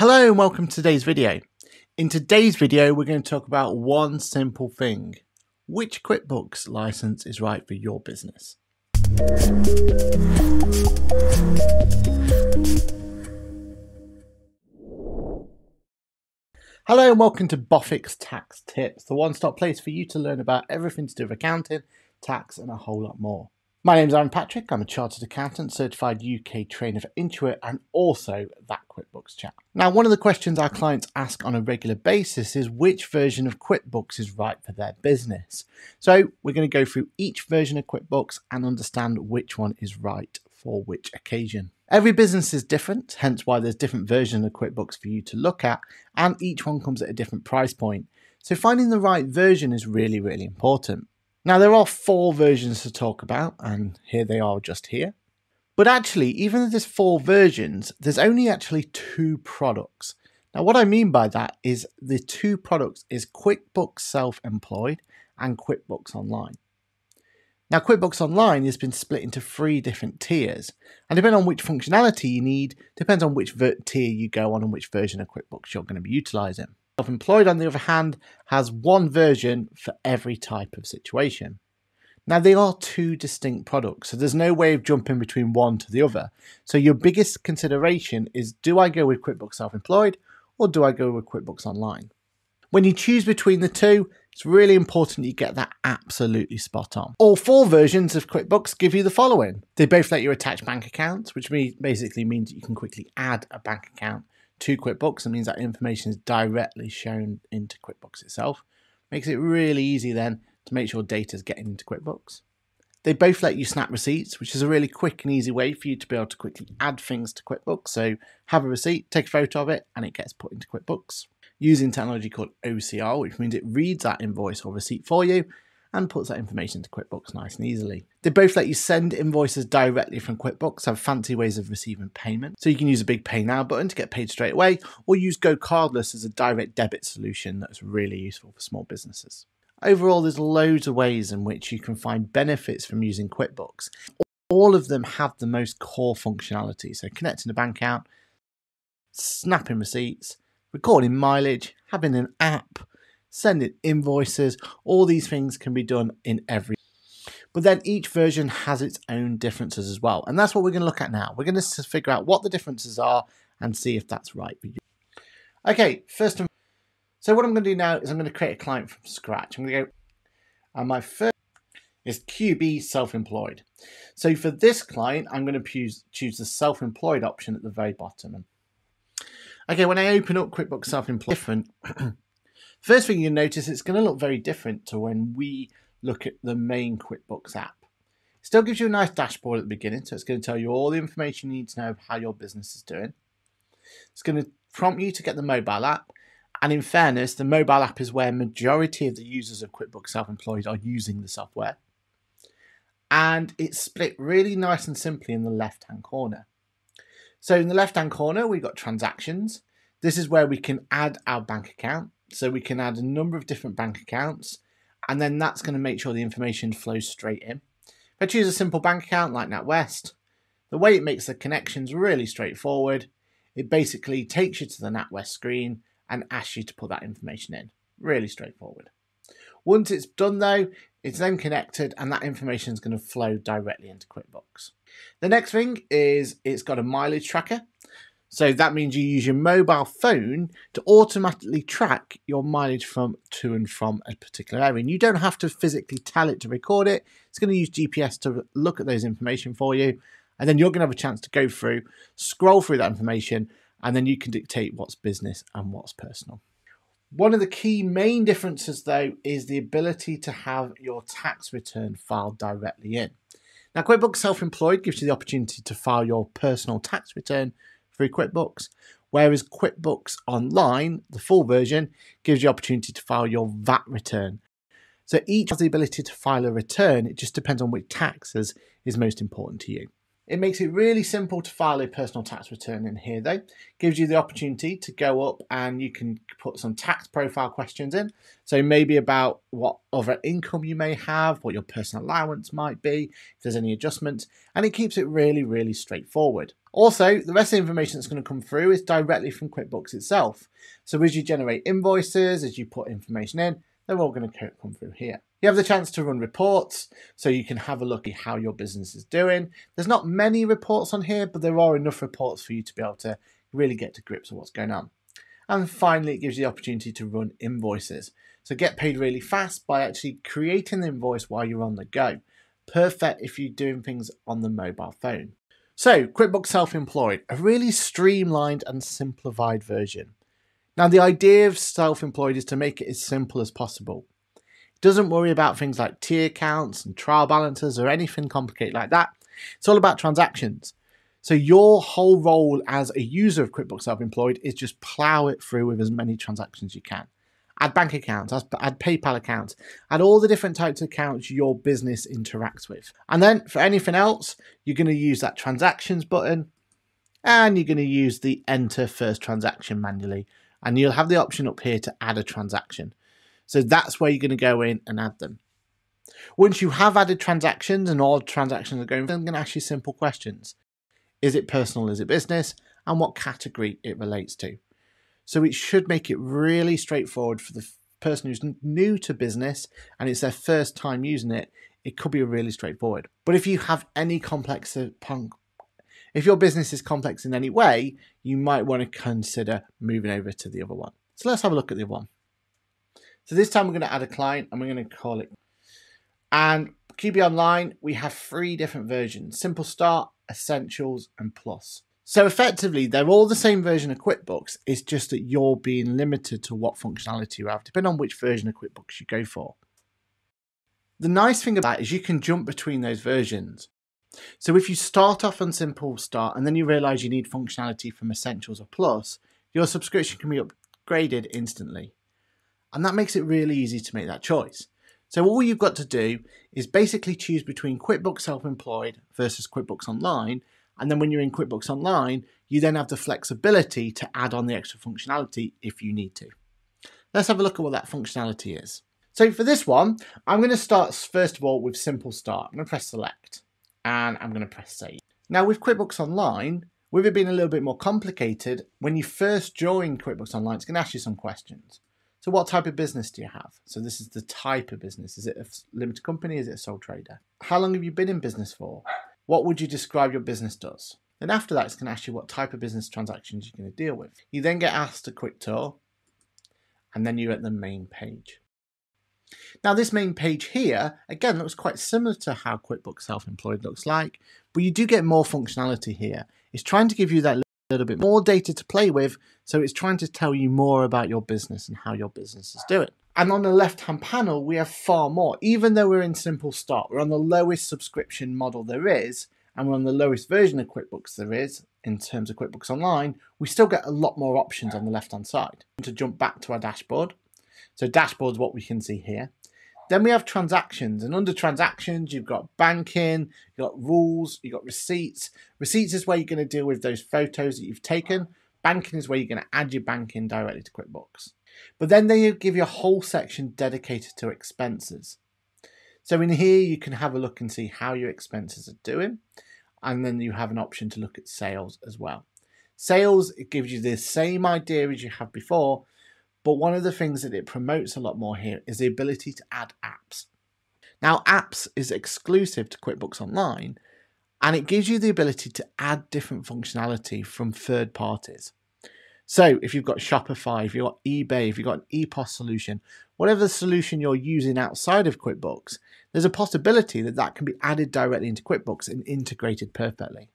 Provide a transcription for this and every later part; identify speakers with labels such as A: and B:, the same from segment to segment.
A: Hello and welcome to today's video. In today's video, we're going to talk about one simple thing. Which QuickBooks license is right for your business? Hello and welcome to Boffix Tax Tips, the one-stop place for you to learn about everything to do with accounting, tax and a whole lot more. My name is Aaron Patrick. I'm a chartered accountant, certified UK trainer for Intuit, and also that QuickBooks Chap. Now, one of the questions our clients ask on a regular basis is which version of QuickBooks is right for their business. So, we're going to go through each version of QuickBooks and understand which one is right for which occasion. Every business is different, hence why there's different versions of QuickBooks for you to look at, and each one comes at a different price point. So, finding the right version is really, really important. Now, there are four versions to talk about, and here they are just here. But actually, even though there's four versions, there's only actually two products. Now, what I mean by that is the two products is QuickBooks Self-Employed and QuickBooks Online. Now, QuickBooks Online has been split into three different tiers, and depending on which functionality you need, depends on which tier you go on and which version of QuickBooks you're going to be utilizing. Self-employed, on the other hand, has one version for every type of situation. Now, they are two distinct products, so there's no way of jumping between one to the other. So, your biggest consideration is do I go with QuickBooks Self Employed or do I go with QuickBooks Online? When you choose between the two, it's really important you get that absolutely spot on. All four versions of QuickBooks give you the following. They both let you attach bank accounts, which basically means you can quickly add a bank account to QuickBooks. It means that information is directly shown into QuickBooks itself. Makes it really easy then to make sure data is getting into QuickBooks. They both let you snap receipts, which is a really quick and easy way for you to be able to quickly add things to QuickBooks. So have a receipt, take a photo of it, and it gets put into QuickBooks using technology called OCR, which means it reads that invoice or receipt for you and puts that information into QuickBooks nice and easily. They both let you send invoices directly from QuickBooks, have fancy ways of receiving payment. So you can use a big pay now button to get paid straight away, or use GoCardless as a direct debit solution that's really useful for small businesses. Overall, there's loads of ways in which you can find benefits from using QuickBooks. All of them have the most core functionality. So connecting a bank account, snapping receipts, recording mileage, having an app, sending invoices, all these things can be done in every. But then each version has its own differences as well. And that's what we're going to look at now. We're going to figure out what the differences are and see if that's right for you. Okay, first and so what I'm going to do now is I'm going to create a client from scratch. I'm going to go, and my first is QB self-employed. So for this client, I'm going to choose, choose the self-employed option at the very bottom. Okay, when I open up QuickBooks Self-Employed, different, First thing you'll notice, it's going to look very different to when we look at the main QuickBooks app. It still gives you a nice dashboard at the beginning, so it's going to tell you all the information you need to know of how your business is doing. It's going to prompt you to get the mobile app, and in fairness, the mobile app is where majority of the users of QuickBooks Self-Employed are using the software. And it's split really nice and simply in the left-hand corner. So in the left-hand corner, we've got transactions. This is where we can add our bank account. So we can add a number of different bank accounts, and then that's going to make sure the information flows straight in. If I choose a simple bank account like NatWest, the way it makes the connections really straightforward. It basically takes you to the NatWest screen and asks you to put that information in. Really straightforward. Once it's done though, it's then connected and that information is going to flow directly into QuickBooks. The next thing is it's got a mileage tracker. So that means you use your mobile phone to automatically track your mileage from to and from a particular area. And you don't have to physically tell it to record it. It's going to use GPS to look at those information for you. And then you're going to have a chance to go through, scroll through that information, and then you can dictate what's business and what's personal. One of the key main differences, though, is the ability to have your tax return filed directly in. Now, QuickBooks Self Employed gives you the opportunity to file your personal tax return through QuickBooks. Whereas QuickBooks Online, the full version, gives you the opportunity to file your VAT return. So each has the ability to file a return. It just depends on which taxes is most important to you. It makes it really simple to file a personal tax return in here though. Gives you the opportunity to go up and you can put some tax profile questions in. So maybe about what other income you may have, what your personal allowance might be, if there's any adjustments, and it keeps it really, really straightforward. Also, the rest of the information that's going to come through is directly from QuickBooks itself. So as you generate invoices, as you put information in, they're all going to come through here. You have the chance to run reports, so you can have a look at how your business is doing. There's not many reports on here, but there are enough reports for you to be able to really get to grips with what's going on. And finally, it gives you the opportunity to run invoices. So get paid really fast by actually creating the invoice while you're on the go. Perfect if you're doing things on the mobile phone. So, QuickBooks Self Employed, a really streamlined and simplified version. Now, the idea of self employed is to make it as simple as possible. It doesn't worry about things like T accounts and trial balances or anything complicated like that. It's all about transactions. So, your whole role as a user of QuickBooks Self Employed is just plow it through with as many transactions as you can add bank accounts, add PayPal accounts, add all the different types of accounts your business interacts with. And then for anything else, you're going to use that transactions button and you're going to use the enter first transaction manually. And you'll have the option up here to add a transaction. So that's where you're going to go in and add them. Once you have added transactions and all transactions are going, I'm going to ask you simple questions. Is it personal? Is it business? And what category it relates to. So it should make it really straightforward for the person who's new to business and it's their first time using it. It could be really straightforward. But if you have any complex uh, if your business is complex in any way, you might want to consider moving over to the other one. So let's have a look at the other one. So this time we're going to add a client and we're going to call it. And QB Online, we have three different versions Simple Start, Essentials, and Plus. So effectively, they're all the same version of QuickBooks. It's just that you're being limited to what functionality you have, depending on which version of QuickBooks you go for. The nice thing about it is you can jump between those versions. So if you start off on Simple Start and then you realize you need functionality from Essentials or Plus, your subscription can be upgraded instantly. And that makes it really easy to make that choice. So all you've got to do is basically choose between QuickBooks Self-Employed versus QuickBooks Online and then when you're in QuickBooks Online, you then have the flexibility to add on the extra functionality if you need to. Let's have a look at what that functionality is. So for this one, I'm going to start first of all with Simple Start. I'm going to press Select and I'm going to press Save. Now with QuickBooks Online, with it being a little bit more complicated, when you first join QuickBooks Online, it's going to ask you some questions. So what type of business do you have? So this is the type of business. Is it a limited company? Is it a sole trader? How long have you been in business for? What would you describe your business does? Then after that, it's going to ask you what type of business transactions you're going to deal with. You then get asked a quick tour, and then you're at the main page. Now, this main page here, again, looks quite similar to how QuickBooks Self-Employed looks like, but you do get more functionality here. It's trying to give you that little bit more data to play with, so it's trying to tell you more about your business and how your business is doing. And on the left hand panel, we have far more. Even though we're in Simple Start, we're on the lowest subscription model there is, and we're on the lowest version of QuickBooks there is in terms of QuickBooks Online, we still get a lot more options on the left hand side. To jump back to our dashboard. So, dashboard is what we can see here. Then we have transactions, and under transactions, you've got banking, you've got rules, you've got receipts. Receipts is where you're going to deal with those photos that you've taken. Banking is where you're going to add your banking directly to QuickBooks. But then they give you a whole section dedicated to expenses. So in here, you can have a look and see how your expenses are doing. And then you have an option to look at sales as well. Sales, it gives you the same idea as you have before, but one of the things that it promotes a lot more here is the ability to add apps. Now, apps is exclusive to QuickBooks Online, and it gives you the ability to add different functionality from third parties. So if you've got Shopify, if you've got eBay, if you've got an EPOS solution, whatever solution you're using outside of QuickBooks, there's a possibility that that can be added directly into QuickBooks and integrated perfectly.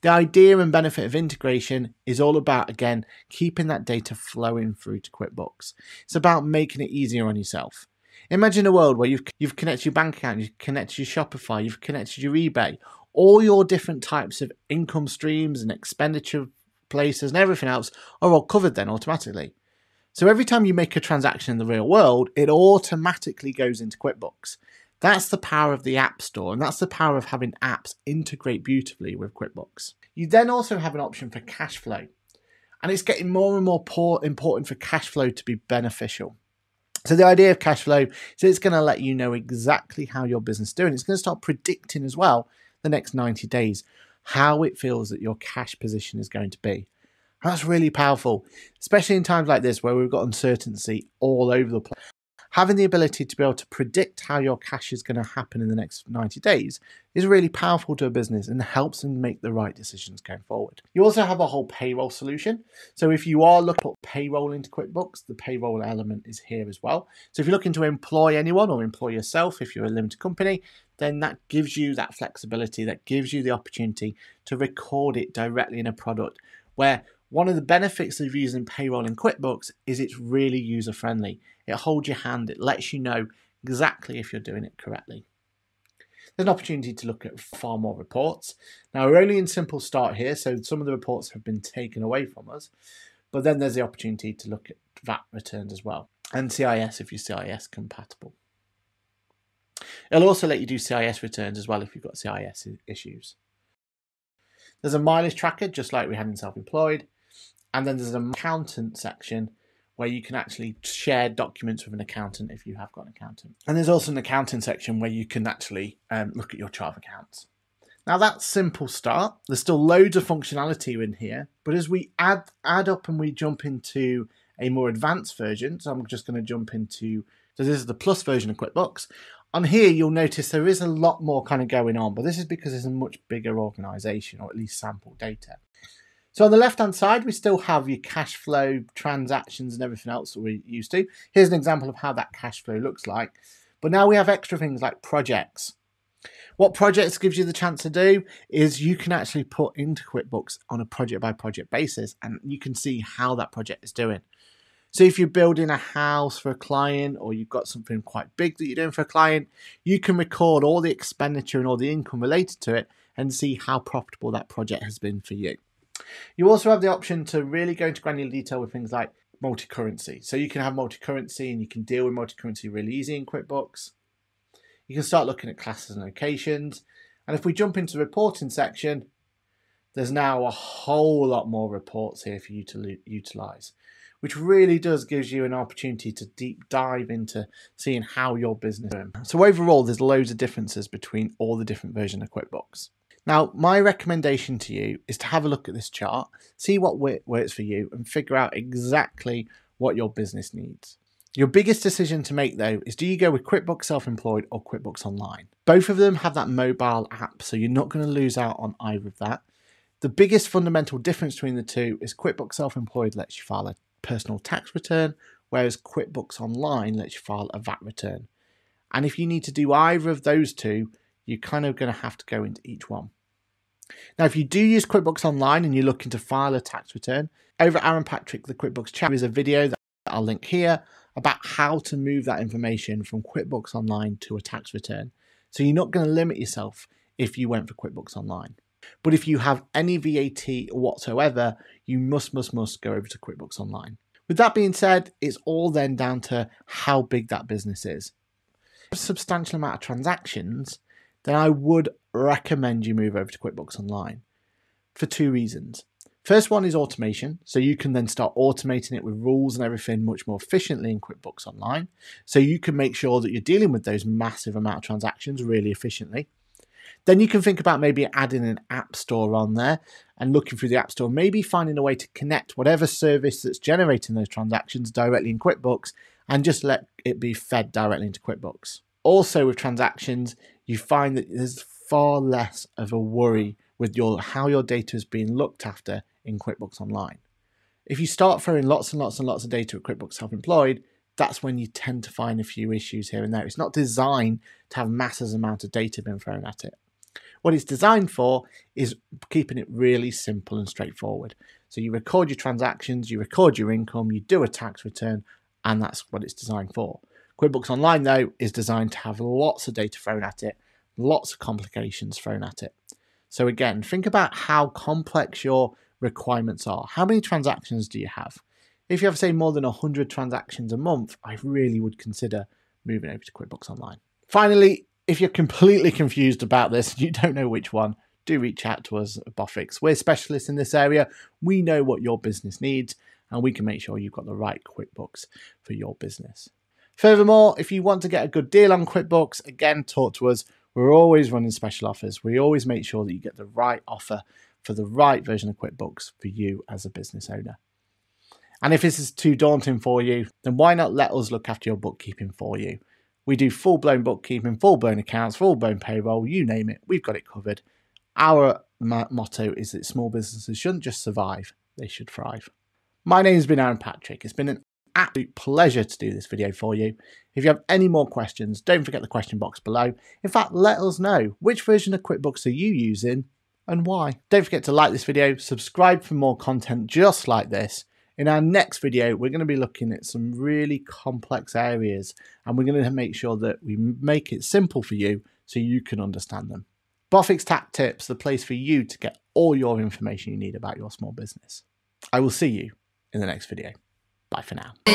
A: The idea and benefit of integration is all about, again, keeping that data flowing through to QuickBooks. It's about making it easier on yourself. Imagine a world where you've, you've connected your bank account, you've connected your Shopify, you've connected your eBay, all your different types of income streams and expenditure places, and everything else are all covered then automatically. So every time you make a transaction in the real world, it automatically goes into QuickBooks. That's the power of the App Store, and that's the power of having apps integrate beautifully with QuickBooks. You then also have an option for cash flow, and it's getting more and more important for cash flow to be beneficial. So the idea of cash flow is it's going to let you know exactly how your business is doing. It's going to start predicting as well the next 90 days how it feels that your cash position is going to be. That's really powerful, especially in times like this where we've got uncertainty all over the place having the ability to be able to predict how your cash is going to happen in the next 90 days is really powerful to a business and helps them make the right decisions going forward. You also have a whole payroll solution. So if you are looking at payroll into QuickBooks, the payroll element is here as well. So if you're looking to employ anyone or employ yourself, if you're a limited company, then that gives you that flexibility, that gives you the opportunity to record it directly in a product where one of the benefits of using payroll in QuickBooks is it's really user friendly. It holds your hand, it lets you know exactly if you're doing it correctly. There's an opportunity to look at far more reports. Now, we're only in simple start here, so some of the reports have been taken away from us, but then there's the opportunity to look at VAT returns as well, and CIS if you're CIS compatible. It'll also let you do CIS returns as well if you've got CIS issues. There's a mileage tracker, just like we had in self employed, and then there's an accountant section where you can actually share documents with an accountant if you have got an accountant. And there's also an accounting section where you can actually um, look at your chart of accounts. Now that's simple start. There's still loads of functionality in here, but as we add add up and we jump into a more advanced version, so I'm just going to jump into so this is the plus version of QuickBooks. On here, you'll notice there is a lot more kind of going on, but this is because it's a much bigger organization, or at least sample data. So on the left-hand side, we still have your cash flow, transactions, and everything else that we're used to. Here's an example of how that cash flow looks like. But now we have extra things like projects. What projects gives you the chance to do is you can actually put into QuickBooks on a project by project basis and you can see how that project is doing. So if you're building a house for a client or you've got something quite big that you're doing for a client, you can record all the expenditure and all the income related to it and see how profitable that project has been for you. You also have the option to really go into granular detail with things like multi-currency. So you can have multi-currency and you can deal with multi-currency really easy in QuickBooks. You can start looking at classes and locations. And if we jump into the reporting section, there's now a whole lot more reports here for you to utilize which really does gives you an opportunity to deep dive into seeing how your business is. So overall, there's loads of differences between all the different versions of QuickBooks. Now, my recommendation to you is to have a look at this chart, see what works for you, and figure out exactly what your business needs. Your biggest decision to make though is do you go with QuickBooks Self Employed or QuickBooks Online? Both of them have that mobile app, so you're not going to lose out on either of that. The biggest fundamental difference between the two is QuickBooks Self Employed lets you file a personal tax return, whereas QuickBooks Online lets you file a VAT return. And if you need to do either of those two, you're kind of going to have to go into each one. Now, if you do use QuickBooks Online and you're looking to file a tax return, over at Aaron Patrick, the QuickBooks Chap, is a video that I'll link here about how to move that information from QuickBooks Online to a tax return. So you're not going to limit yourself if you went for QuickBooks Online. But if you have any VAT whatsoever, you must, must, must go over to QuickBooks Online. With that being said, it's all then down to how big that business is. A substantial amount of transactions, then I would recommend you move over to QuickBooks Online for two reasons. First one is automation. So you can then start automating it with rules and everything much more efficiently in QuickBooks Online. So you can make sure that you're dealing with those massive amount of transactions really efficiently. Then you can think about maybe adding an app store on there and looking through the app store, maybe finding a way to connect whatever service that's generating those transactions directly in QuickBooks and just let it be fed directly into QuickBooks. Also, with transactions, you find that there's far less of a worry with your how your data is being looked after in QuickBooks Online. If you start throwing lots and lots and lots of data at QuickBooks Self-Employed, that's when you tend to find a few issues here and there. It's not designed to have massive amount of data being thrown at it. What it's designed for is keeping it really simple and straightforward. So you record your transactions, you record your income, you do a tax return, and that's what it's designed for. QuickBooks Online, though, is designed to have lots of data thrown at it, lots of complications thrown at it. So again, think about how complex your requirements are. How many transactions do you have? If you have, say, more than 100 transactions a month, I really would consider moving over to QuickBooks Online. Finally, if you're completely confused about this and you don't know which one, do reach out to us at Boffix. We're specialists in this area. We know what your business needs and we can make sure you've got the right QuickBooks for your business. Furthermore, if you want to get a good deal on QuickBooks, again, talk to us. We're always running special offers. We always make sure that you get the right offer for the right version of QuickBooks for you as a business owner. And if this is too daunting for you, then why not let us look after your bookkeeping for you? We do full blown bookkeeping, full blown accounts, full blown payroll, you name it, we've got it covered. Our motto is that small businesses shouldn't just survive, they should thrive. My name has been Aaron Patrick. It's been an absolute pleasure to do this video for you. If you have any more questions, don't forget the question box below. In fact, let us know which version of QuickBooks are you using and why. Don't forget to like this video, subscribe for more content just like this. In our next video, we're going to be looking at some really complex areas and we're going to make sure that we make it simple for you so you can understand them. Boffix Tax Tips, the place for you to get all your information you need about your small business. I will see you in the next video. Bye for now. I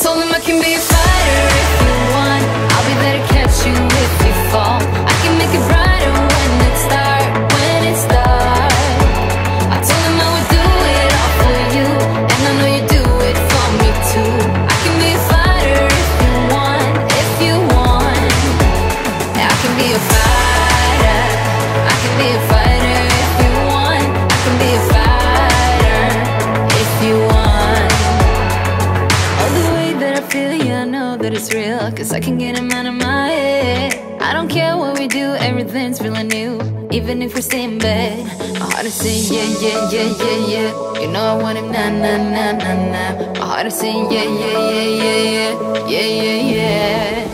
A: told him I can be a fighter if you want. I'll be there to catch you if you fall. I can make it saying yeah, yeah, yeah, yeah, yeah. You know I want it, nah, nah, nah, nah, nah. My heart is saying yeah, yeah, yeah, yeah, yeah. Yeah, yeah, yeah